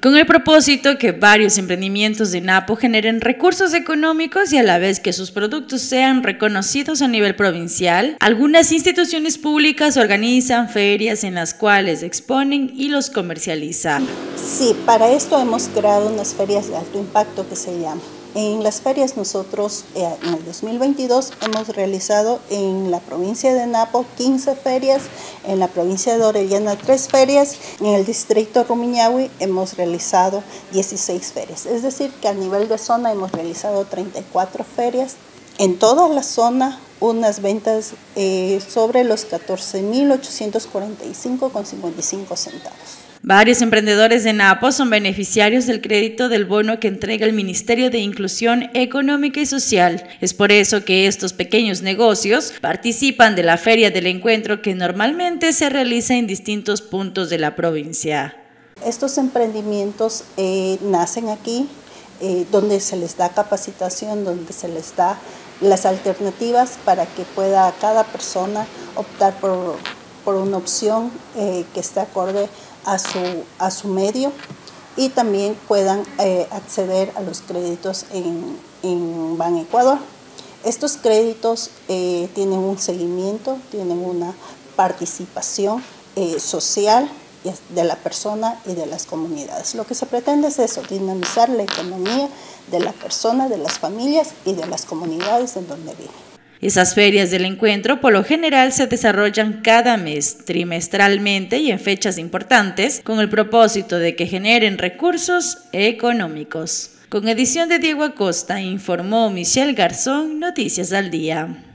con el propósito que varios emprendimientos de Napo generen recursos económicos y a la vez que sus productos sean reconocidos a nivel provincial. Algunas instituciones públicas organizan ferias en las cuales exponen y los comercializan. Sí, para esto hemos creado unas ferias de alto impacto que se llaman. En las ferias nosotros eh, en el 2022 hemos realizado en la provincia de Napo 15 ferias, en la provincia de Orellana 3 ferias, en el distrito Rumiñahui hemos realizado 16 ferias. Es decir, que a nivel de zona hemos realizado 34 ferias. En toda la zona unas ventas eh, sobre los 14.845,55 centavos. Varios emprendedores de Napo son beneficiarios del crédito del bono que entrega el Ministerio de Inclusión Económica y Social. Es por eso que estos pequeños negocios participan de la Feria del Encuentro que normalmente se realiza en distintos puntos de la provincia. Estos emprendimientos eh, nacen aquí, eh, donde se les da capacitación, donde se les da las alternativas para que pueda cada persona optar por, una opción eh, que esté acorde a su, a su medio y también puedan eh, acceder a los créditos en, en Ban Ecuador. Estos créditos eh, tienen un seguimiento, tienen una participación social de la persona y de las comunidades. Lo que se pretende es eso, dinamizar la economía de la persona, de las familias y de las comunidades en donde viven. Esas ferias del encuentro por lo general se desarrollan cada mes, trimestralmente y en fechas importantes, con el propósito de que generen recursos económicos. Con edición de Diego Acosta, informó Michelle Garzón, Noticias al Día.